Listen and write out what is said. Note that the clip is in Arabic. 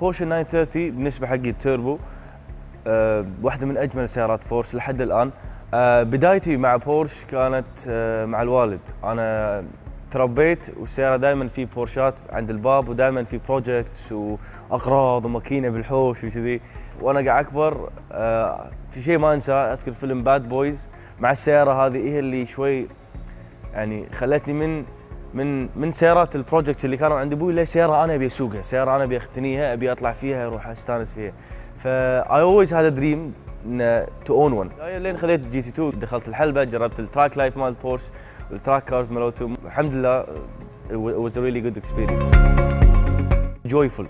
بورش 930 بالنسبة حقي التوربو أه واحدة من أجمل سيارات بورش لحد الآن. أه بدايتي مع بورش كانت أه مع الوالد. أنا تربيت والسيارة دائما في بورشات عند الباب ودائما في projects وأغراض وماكينة بالحوش وكذي. وأنا قاعد أكبر في شيء ما أنساه أذكر فيلم Bad Boys مع السيارة هذه هي اللي شوي يعني خلتني من من من سيارات ال projects اللي كانوا عند أبوي لسياره أنا أبي أسوقها، سيارة أنا أبي أقتنيها، أبي أطلع فيها أروح أستأنس فيها. فا I always had a dream to own one. لين خذيت GT 2 دخلت الحلبة جربت ال track life مال بورش وال track cars مالوتهم الحمد لله it was a really good experience. joyful